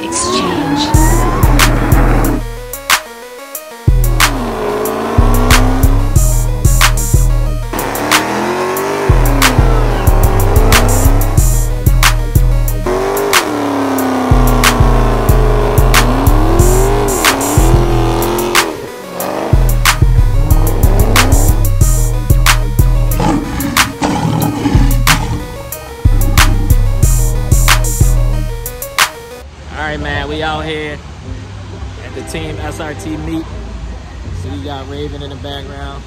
Exchange. We out here at the team SRT meet. So we got Raven in the background.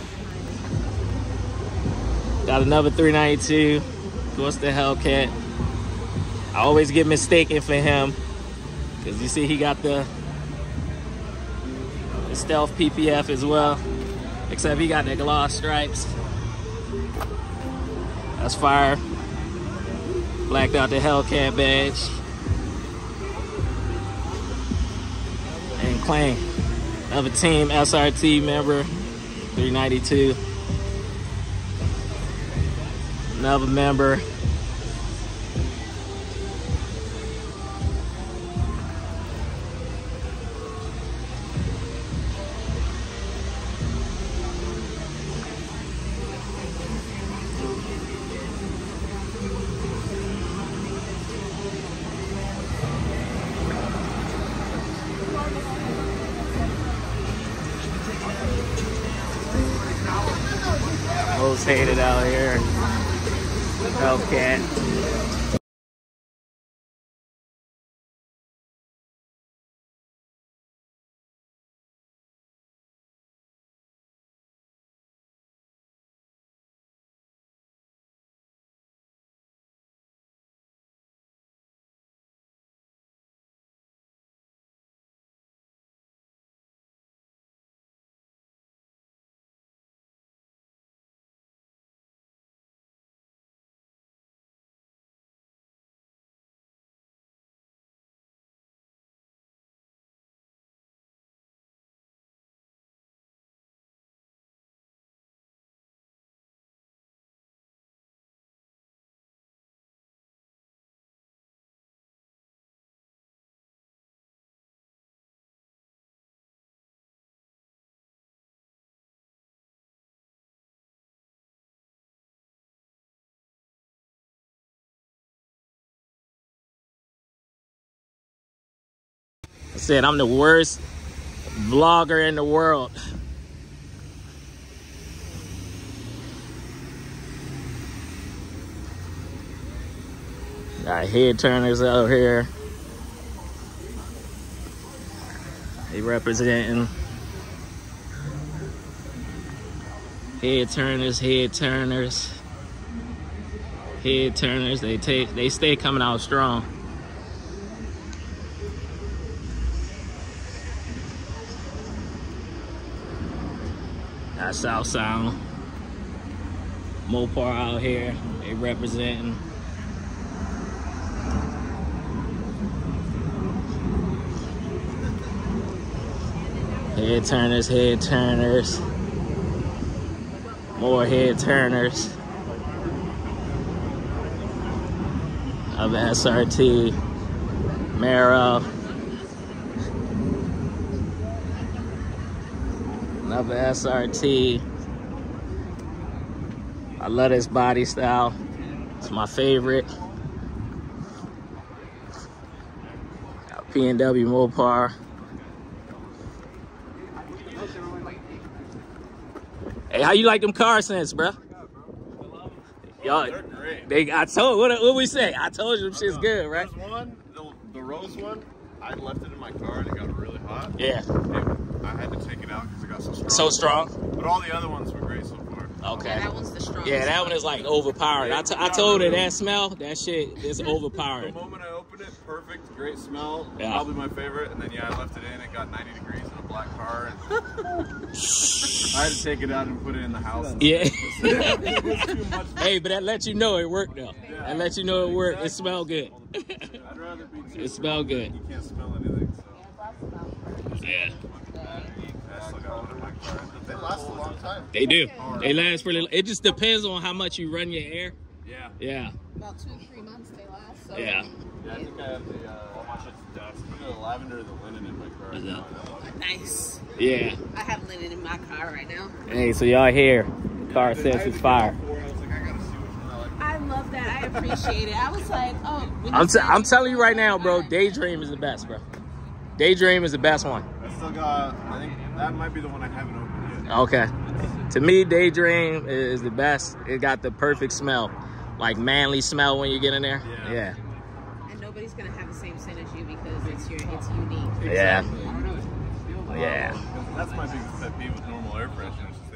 Got another 392. Of course, the Hellcat. I always get mistaken for him because you see he got the, the stealth PPF as well, except he got the gloss stripes. That's fire. Blacked out the Hellcat badge. And of a team SRT member 392 another member most hated out here. Hellcat said I'm the worst vlogger in the world Got head turners out here. They representing head turners, head turners, head turners. They take, they stay coming out strong. Got South Sound, Mopar out here. They representing. Head turners, head turners. More head turners. Of SRT. Mero. Another SRT. I love this body style. It's my favorite. P&W Mopar. Hey, how you like them car scents, bro? Y'all, they, I told, what, what we say? I told you them shit's good, right? One, the, the rose one, I left it in my car and it got really hot. Yeah, It- I had to take it out because it got so strong. so strong. But all the other ones were great so far. Okay. That one's the strongest. Yeah, that one is like overpowered. I, t- I told her that smell, that shit is overpowering. The moment I opened it, perfect, great smell, Yeah. probably my favorite. And then yeah, I left it in. It got 90 degrees in a black car. And I had to take it out and put it in the house. Yeah. it was too much. hey, but that let you know it worked though. That let you know it worked. It smelled good. It smelled good. You can't smell anything. So Yeah. I still got one in my car. The they last a long time. They do. They last pretty. It just depends on how much you run your air. Yeah. Yeah. About two, three months they last. So. Yeah. Yeah, I think I have the, uh, all my shit's dust. The lavender or the linen in my car. What's up? Nice. Yeah. I have linen in my car right now. Hey, so y'all here? The car says it's fire. I was like, I gotta see which one I like. I love that. I appreciate it. I was like, oh. when I'm, I'm telling you right now, bro. Daydream is the best, bro. Daydream is the best one. I still got, I think that might be the one I haven't opened yet. Okay. To me, Daydream is the best. It got the perfect smell, like manly smell when you get in there. Yeah. Yeah. And nobody's gonna have the same scent as you because it's your, it's unique. Yeah. I. Yeah. That's my biggest pet peeve with normal air fresheners.